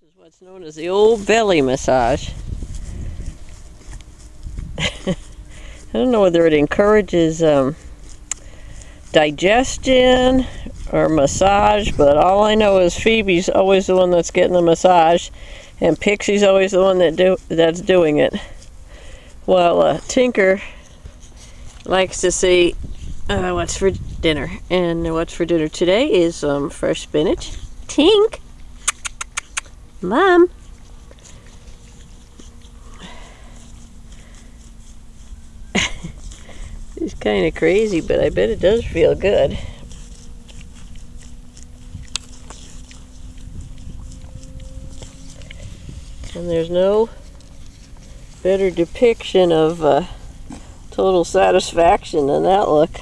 This is what's known as the old belly massage. I don't know whether it encourages um, digestion or massage, but all I know is FeeBee's always the one that's getting the massage, and Pixie's always the one that do that's doing it. While uh, Tinker likes to see uh, what's for dinner, and what's for dinner today is um, fresh spinach. Tink, Mom. it's kind of crazy, but I bet it does feel good. And there's no better depiction of uh, total satisfaction than that look.